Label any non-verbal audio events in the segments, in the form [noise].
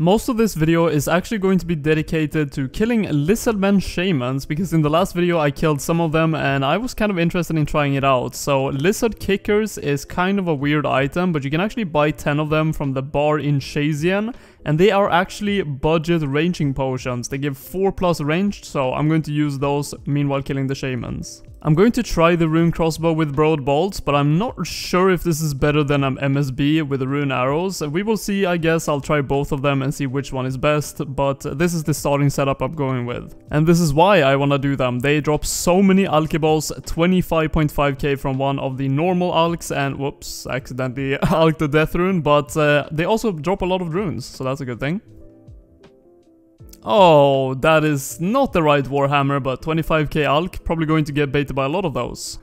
Most of this video is actually going to be dedicated to killing lizardmen shamans because in the last video I killed some of them and I was kind of interested in trying it out. So lizard kickers is kind of a weird item but you can actually buy 10 of them from the bar in Shayzien and they are actually budget ranging potions. They give 4 plus ranged so I'm going to use those meanwhile killing the shamans. I'm going to try the rune crossbow with broad bolts, but I'm not sure if this is better than an MSB with the rune arrows. We will see, I guess I'll try both of them and see which one is best, but this is the starting setup I'm going with. And this is why I wanna do them. They drop so many alchables, 25.5k from one of the normal alchs, and whoops, accidentally [laughs] alched the death rune, but uh, they also drop a lot of runes, so that's a good thing. Oh, that is not the right Warhammer, but 25k alch, probably going to get baited by a lot of those.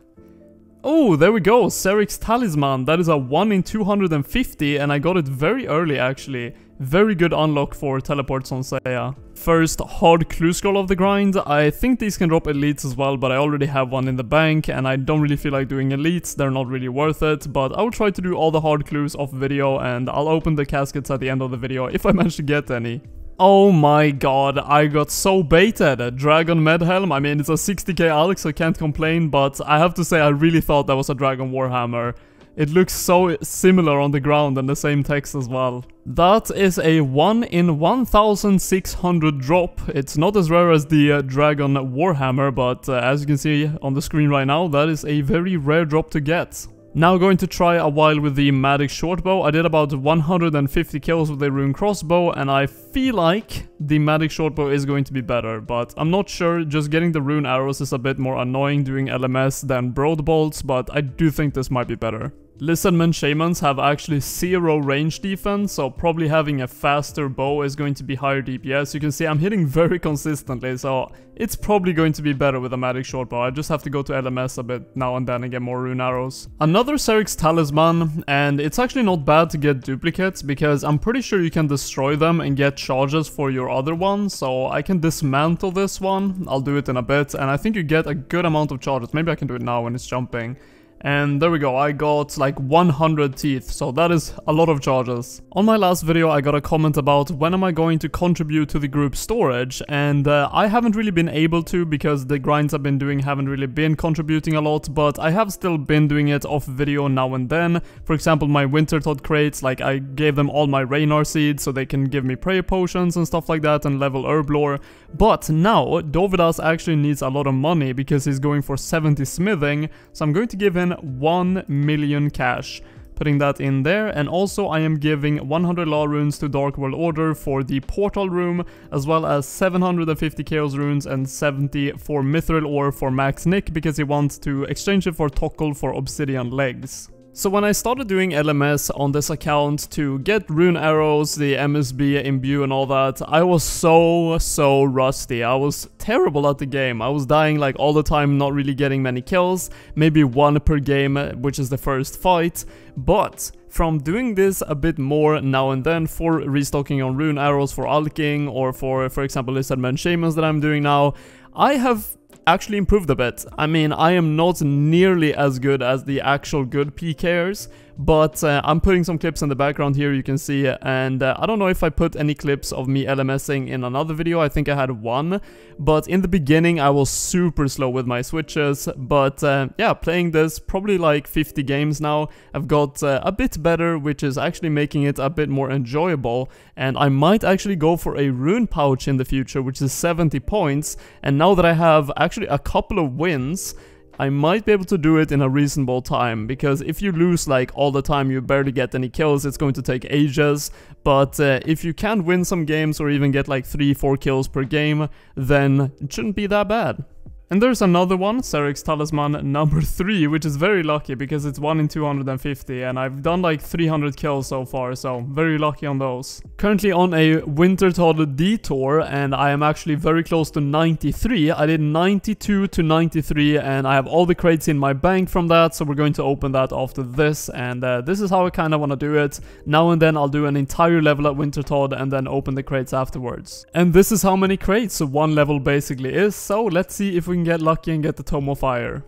Oh, there we go, Xeric's Talisman, that is a 1 in 250 and I got it very early actually. Very good unlock for teleports on Zeah. First, hard clue scroll of the grind. I think these can drop elites as well, but I already have one in the bank and I don't really feel like doing elites, they're not really worth it, but I will try to do all the hard clues off video and I'll open the caskets at the end of the video if I manage to get any. Oh my god, I got so baited. Dragon Medhelm, I mean, it's a 60k Alex, so I can't complain, but I have to say I really thought that was a Dragon Warhammer. It looks so similar on the ground and the same text as well. That is a 1 in 1600 drop. It's not as rare as the uh, Dragon Warhammer, but uh, as you can see on the screen right now, that is a very rare drop to get. Now going to try a while with the Magic Shortbow. I did about 150 kills with the Rune Crossbow and I feel like the Magic Shortbow is going to be better, but I'm not sure. Just getting the Rune Arrows is a bit more annoying doing LMS than Broad Bolts, but I do think this might be better. Lizardmen Shamans have actually zero range defense, so probably having a faster bow is going to be higher DPS. You can see I'm hitting very consistently, so it's probably going to be better with a magic Short Bow. I just have to go to LMS a bit now and then and get more rune arrows. Another Xeric's Talisman, and it's actually not bad to get duplicates, because I'm pretty sure you can destroy them and get charges for your other one, so I can dismantle this one. I'll do it in a bit, and I think you get a good amount of charges. Maybe I can do it now when it's jumping. And there we go, I got like 100 teeth, so that is a lot of charges. On my last video I got a comment about when am I going to contribute to the group storage, and uh, I haven't really been able to because the grinds I've been doing haven't really been contributing a lot, but I have still been doing it off video now and then. For example, my Wintertodt crates, like I gave them all my Ranarr seeds so they can give me prayer potions and stuff like that and level Herblore. But now, Dovydas actually needs a lot of money because he's going for 70 smithing, so I'm going to give him 1 million cash. Putting that in there, and also I am giving 100 law runes to Dark World Order for the portal room, as well as 750 chaos runes and 70 for mithril ore for Max Nick, because he wants to exchange it for Tokkul for obsidian legs. So when I started doing LMS on this account to get rune arrows, the MSB imbue and all that, I was so, so rusty. I was terrible at the game. I was dying like all the time, not really getting many kills, maybe one per game, which is the first fight. But from doing this a bit more now and then for restocking on rune arrows for alching or for, for example, Lizardmen Shamans that I'm doing now, I have actually improved a bit. I mean, I am not nearly as good as the actual good PKers, but uh, I'm putting some clips in the background here you can see and uh, I don't know if I put any clips of me LMSing in another video, I think I had one, but in the beginning I was super slow with my switches, but uh, yeah, playing this probably like 50 games now, I've got uh, a bit better, which is actually making it a bit more enjoyable, and I might actually go for a rune pouch in the future, which is 70 points, and now that I have actually a couple of wins, I might be able to do it in a reasonable time, because if you lose like all the time you barely get any kills, it's going to take ages, but uh, if you can win some games or even get like 3-4 kills per game, then it shouldn't be that bad. And there's another one, Xeric's Talisman number [laughs] 3, which is very lucky because it's 1 in 250 and I've done like 300 kills so far, so very lucky on those. Currently on a Wintertodt detour and I am actually very close to 93. I did 92 to 93 and I have all the crates in my bank from that, so we're going to open that after this and uh, this is how I kind of want to do it. Now and then I'll do an entire level at Wintertodt and then open the crates afterwards. And this is how many crates one level basically is, so let's see if we can get lucky and get the Tome of Fire.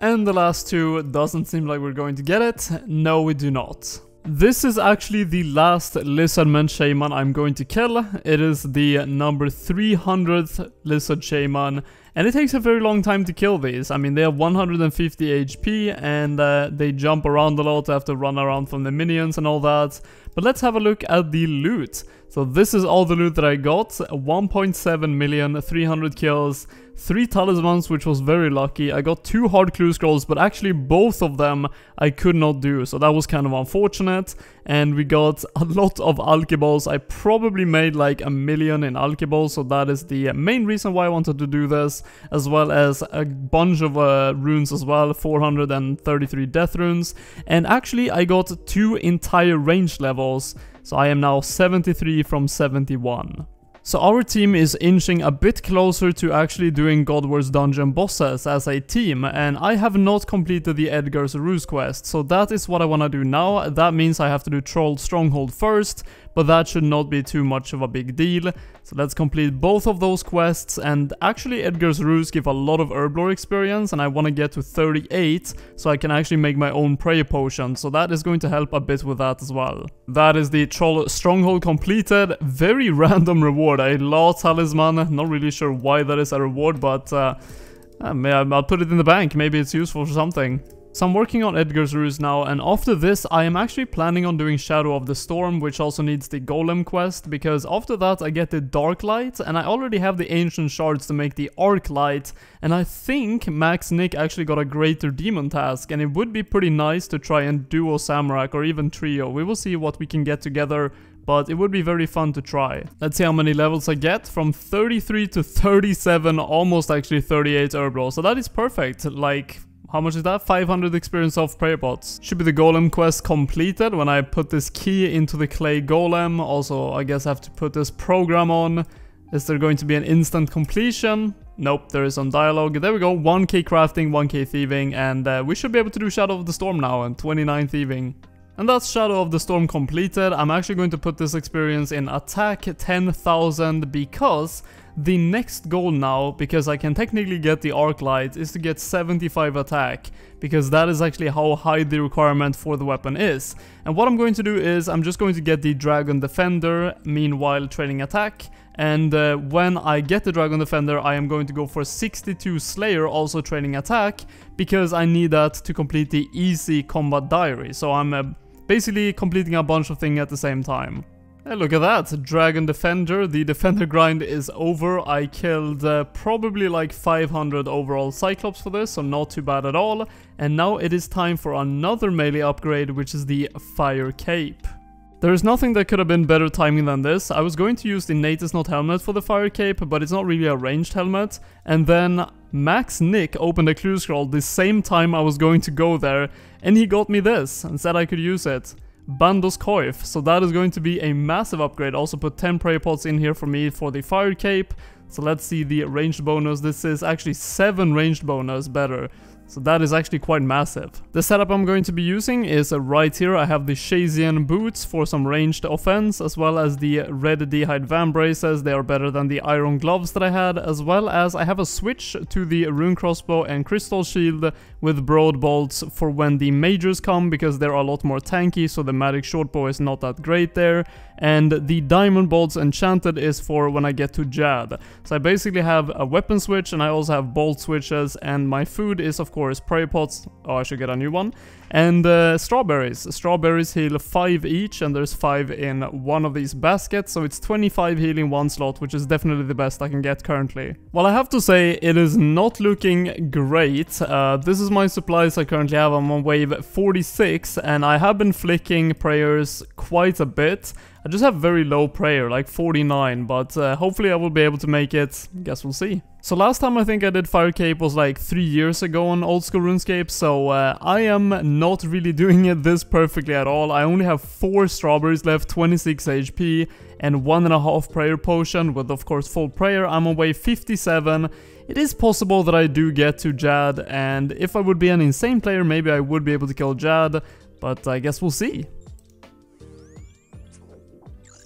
And the last two doesn't seem like we're going to get it. No, we do not. This is actually the last Lizardman Shaman I'm going to kill. It is the number 300th Lizard Shaman and it takes a very long time to kill these. I mean, they have 150 HP and uh, they jump around a lot, they have to run around from the minions and all that. But let's have a look at the loot. So this is all the loot that I got. 1.7 million, 300 kills, 3 talismans, which was very lucky. I got 2 hard clue scrolls, but actually both of them I could not do. So that was kind of unfortunate. And we got a lot of Alchables. I probably made like a million in Alchables, so that is the main reason why I wanted to do this. As well as a bunch of uh, runes as well, 433 death runes. And actually I got 2 entire range levels so I am now 73 from 71. So our team is inching a bit closer to actually doing God Wars Dungeon bosses as a team, and I have not completed the Edgar's Ruse quest, so that is what I wanna do now. That means I have to do Troll Stronghold first, but that should not be too much of a big deal. So let's complete both of those quests, and actually Edgar's Ruse give a lot of Herblore experience, and I want to get to 38, so I can actually make my own prayer potion, so that is going to help a bit with that as well. That is the Troll Stronghold completed, very [laughs] random reward, a Law Talisman, not really sure why that is a reward, but uh, I'll put it in the bank, maybe it's useful for something. So I'm working on Edgar's Ruse now, and after this I am actually planning on doing Shadow of the Storm, which also needs the Golem quest, because after that I get the Darklight, and I already have the Ancient Shards to make the Arclight, and I think Max Nick actually got a Greater Demon task, and it would be pretty nice to try and duo Zamorak or even trio. We will see what we can get together but it would be very fun to try. Let's see how many levels I get. From 33 to 37, almost actually 38 Herblore. So that is perfect. Like, how much is that? 500 experience of prayer pots. Should be the golem quest completed when I put this key into the clay golem. Also, I guess I have to put this program on. Is there going to be an instant completion? Nope, there is some dialogue. There we go, 1k crafting, 1k thieving, and uh, we should be able to do Shadow of the Storm now and 29 thieving. And that's Shadow of the Storm completed. I'm actually going to put this experience in attack 10,000 because the next goal now, because I can technically get the arclight, is to get 75 attack, because that is actually how high the requirement for the weapon is. And what I'm going to do is, I'm just going to get the Dragon Defender, meanwhile training attack, and uh, when I get the Dragon Defender, I am going to go for 62 Slayer, also training attack, because I need that to complete the easy combat diary. So I'm uh, basically completing a bunch of things at the same time. Hey, look at that, Dragon Defender, the Defender grind is over, I killed uh, probably like 500 overall Cyclops for this, so not too bad at all, and now it is time for another melee upgrade, which is the Fire Cape. There is nothing that could have been better timing than this. I was going to use the Neitiznot helmet for the Fire Cape, but it's not really a ranged helmet. And then Max Nick opened a clue scroll the same time I was going to go there, and he got me this and said I could use it. Bandos Coif, so that is going to be a massive upgrade. Also put 10 prayer pots in here for me for the fire cape. So let's see the ranged bonus. This is actually 7 ranged bonus better. So that is actually quite massive. The setup I'm going to be using is right here. I have the Shayzien boots for some ranged offense, as well as the red D'hide vambraces. They are better than the iron gloves that I had, as well as I have a switch to the rune crossbow and crystal shield with broad bolts for when the majors come, because they're a lot more tanky, so the magic shortbow is not that great there. And the diamond bolts enchanted is for when I get to Jad. So I basically have a weapon switch, and I also have bolt switches, and my food is of course course, prayer pots. Oh, I should get a new one. And uh, strawberries. Strawberries heal 5 each, and there's 5 in one of these baskets, so it's 25 healing one slot, which is definitely the best I can get currently. Well, I have to say, it is not looking great. Uh, this is my supplies I currently have. I'm on wave 46, and I have been flicking prayers quite a bit. I just have very low prayer, like 49, but uh, hopefully I will be able to make it. Guess we'll see. So last time I think I did Fire Cape was like 3 years ago on Old School RuneScape, so uh, I am not really [laughs] doing it this perfectly at all. I only have 4 strawberries left, 26 HP, and 1.5 prayer potion with of course full prayer. I'm wave 57. It is possible that I do get to Jad, and if I would be an insane player, maybe I would be able to kill Jad, but I guess we'll see.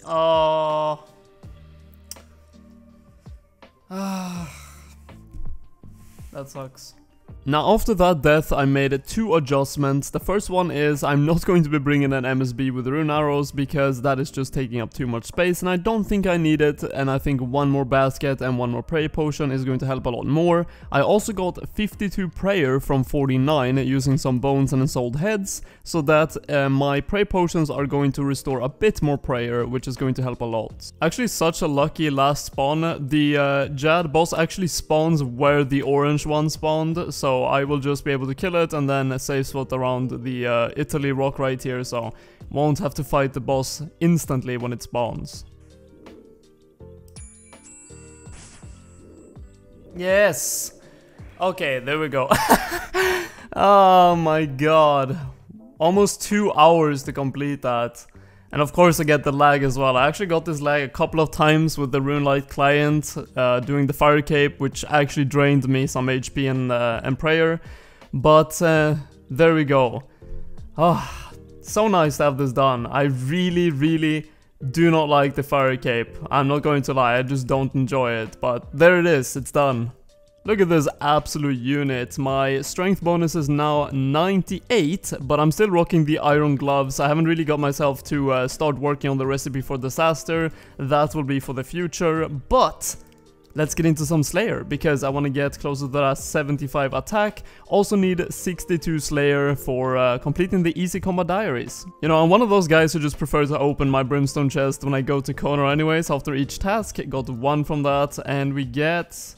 Oh. Ah. That sucks. Now after that death I made two adjustments. The first one is I'm not [laughs] going to be bringing an MSB with rune arrows because that is just taking up too much space and I don't think I need it and I think one more basket and one more prayer potion is going to help a lot more. I also got 52 prayer from 49 using some bones and ensouled heads so that uh, my prayer potions are going to restore a bit more prayer which is going to help a lot. Actually such a lucky last spawn. The uh, Jad boss actually spawns where the orange one spawned so I will just be able to kill it and then save spot around the uh, Italy rock right here, so won't have to fight the boss instantly when it spawns. Yes! Okay, there we go. [laughs] oh my god. Almost two hours to complete that. And of course I get the lag as well. I actually got this lag a couple of times with the Runelite client uh, doing the Fire Cape, which actually drained me some HP and, uh, and prayer. But uh, there we go. Oh, so nice to have this done. I really, really do not like the Fire Cape. I'm not going to lie, I just don't enjoy it. But there it is, it's done. Look at this absolute unit. My strength bonus is now 98, but I'm still rocking the iron gloves. I haven't really got myself to uh, start working on the recipe for disaster. That will be for the future, but let's get into some Slayer, because I want to get closer to that 75 attack. Also need 62 Slayer for uh, completing the Easy Combat Diaries. You know, I'm one of those guys who just prefer to open my Brimstone chest when I go to Konar anyways after each task. Got one from that, and we get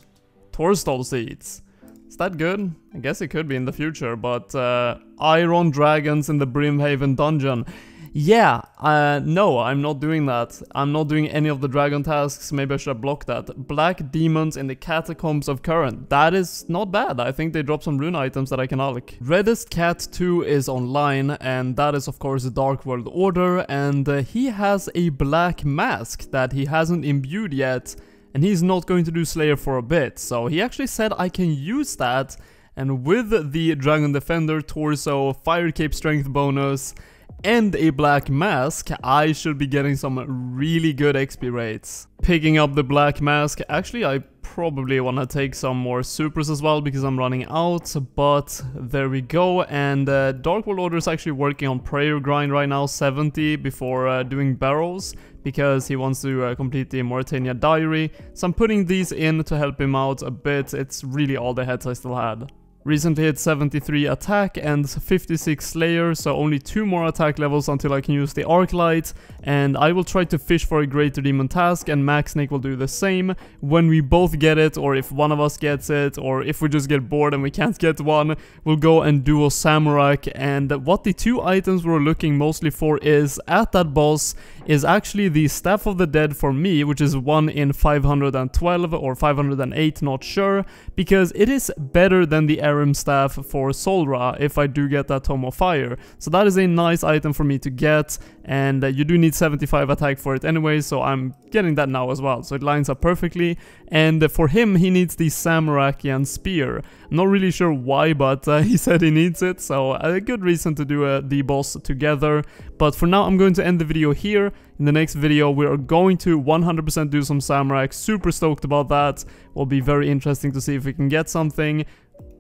Torstol seeds. Is that good? I guess it could be in the future, but uh, Iron Dragons in the Brimhaven dungeon. Yeah, uh, no, I'm not doing that. I'm not doing any of the dragon tasks, maybe I should have blocked that. Black Demons in the Catacombs of Kourend. That is not bad, I think they dropped some rune items that I can alch. Reddest Cat 2 is online, and that is of course the Dark World Order, and uh, he has a black mask that he hasn't imbued yet, and he's not going to do Slayer for a bit, so he actually said I can use that, and with the Dragon Defender torso, Fire Cape strength bonus, and a black mask, I should be getting some really good XP rates. Picking up the black mask, actually I probably want to take some more supers as well because I'm running out, but there we go. And uh, Dark World Order is actually working on prayer grind right now, 70 before uh, doing Barrows because he wants to uh, complete the Morytania diary. So I'm putting these in to help him out a bit. It's really all the heads I still had. Recently hit 73 attack and 56 slayer, so only 2 more attack levels until I can use the arclight, and I will try to fish for a greater demon task and Max Nick will do the same. When we both get it, or if one of us gets it, or if we just get bored and we can't get one, we'll go and do a Zamorak, and what the two items we're looking mostly for is, at that boss, is actually the Staff of the Dead for me, which is 1 in 512 or 508, not sure, because it is better than the Ahrim staff for Zulrah if I do get that Tome of Fire. So that is a nice item for me to get and uh, you do need 75 attack for it anyway, so I'm getting that now as well. So it lines up perfectly. And uh, for him, he needs the Zamorakian Spear. Not really sure why, but uh, [laughs] he said he needs it, so a good reason to do uh, the boss together. But for now, I'm going to end the video here. In the next video, we are going to 100% do some Zamorak. Super stoked about that. Will be very interesting to see if we can get something.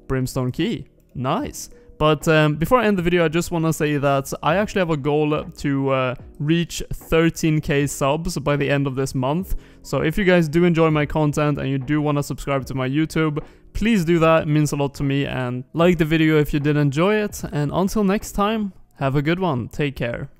Brimstone Key. Nice. But um, before I end the video, I just want to say that I actually have a goal to uh, reach 13k subs by the end of this month. So if you guys do enjoy my content and you do want to subscribe to my YouTube, please do that. It means a lot to me. And like the video if you did enjoy it. And until next time, have a good one. Take care.